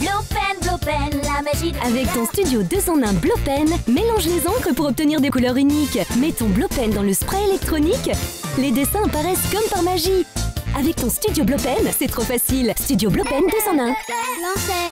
Blopen, Blopen, la magie de Avec ton studio 2 en 1 Blopen, mélange les encres pour obtenir des couleurs uniques. Mets ton Blopen dans le spray électronique. Les dessins apparaissent comme par magie. Avec ton studio Blopen, c'est trop facile. Studio Blopen 2 en 1.